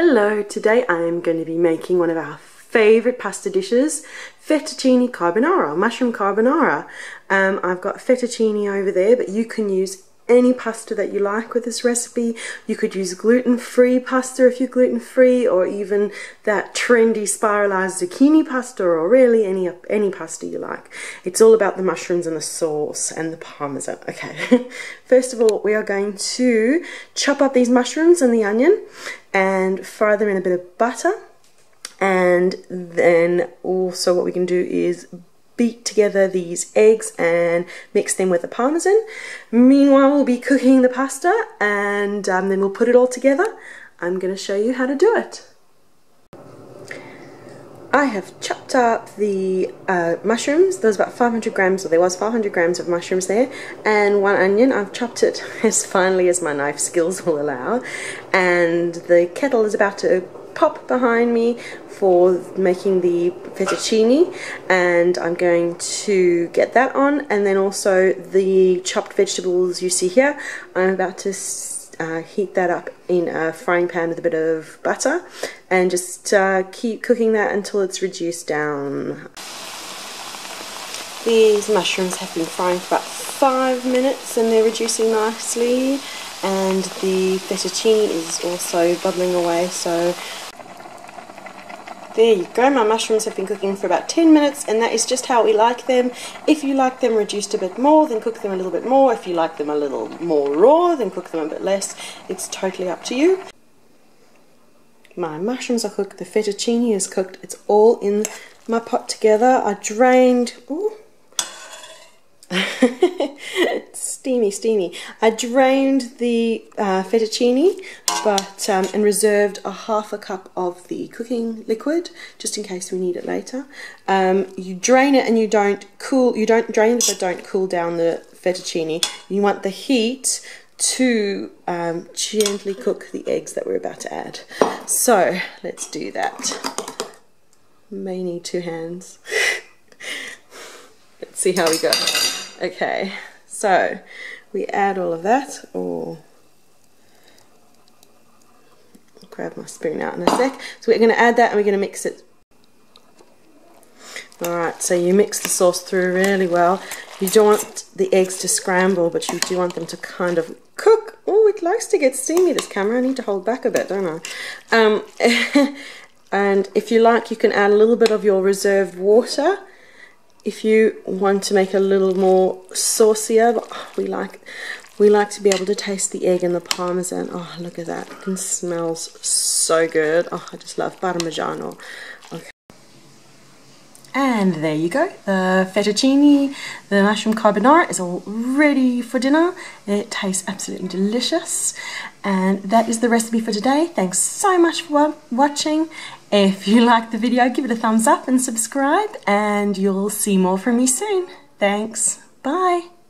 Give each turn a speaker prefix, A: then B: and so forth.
A: Hello, today I am going to be making one of our favourite pasta dishes, fettuccine carbonara, mushroom carbonara. Um, I've got fettuccine over there, but you can use any pasta that you like with this recipe. You could use gluten-free pasta if you're gluten-free or even that trendy spiralized zucchini pasta or really any any pasta you like. It's all about the mushrooms and the sauce and the parmesan. Okay, first of all we are going to chop up these mushrooms and the onion and fry them in a bit of butter and then also what we can do is beat together these eggs and mix them with the parmesan. Meanwhile, we'll be cooking the pasta and um, then we'll put it all together. I'm going to show you how to do it. I have chopped up the uh, mushrooms. There's about 500 grams, or there was 500 grams of mushrooms there, and one onion. I've chopped it as finely as my knife skills will allow, and the kettle is about to pop behind me for making the fettuccine and I'm going to get that on and then also the chopped vegetables you see here I'm about to uh, heat that up in a frying pan with a bit of butter and just uh, keep cooking that until it's reduced down. These mushrooms have been frying for about five minutes and they're reducing nicely and the fettuccine is also bubbling away so there you go, my mushrooms have been cooking for about 10 minutes and that is just how we like them. If you like them reduced a bit more, then cook them a little bit more. If you like them a little more raw, then cook them a bit less. It's totally up to you. My mushrooms are cooked, the fettuccine is cooked, it's all in my pot together. I drained, steamy, steamy. I drained the uh, fettuccine, but um, and reserved a half a cup of the cooking liquid just in case we need it later. Um, you drain it and you don't cool. You don't drain it, but don't cool down the fettuccine. You want the heat to um, gently cook the eggs that we're about to add. So let's do that. May need two hands. let's see how we go. Okay, so we add all of that. Oh, grab my spoon out in a sec. So we're going to add that and we're going to mix it. Alright, so you mix the sauce through really well. You don't want the eggs to scramble, but you do want them to kind of cook. Oh, it likes to get steamy, this camera. I need to hold back a bit, don't I? Um, and if you like, you can add a little bit of your reserved water if you want to make a little more saucier, oh, we like we like to be able to taste the egg and the parmesan. Oh, look at that. It smells so good. Oh, I just love parmigiano. Okay. And there you go. The fettuccine, the mushroom carbonara is all ready for dinner. It tastes absolutely delicious. And that is the recipe for today. Thanks so much for watching. If you liked the video, give it a thumbs up and subscribe. And you'll see more from me soon. Thanks. Bye.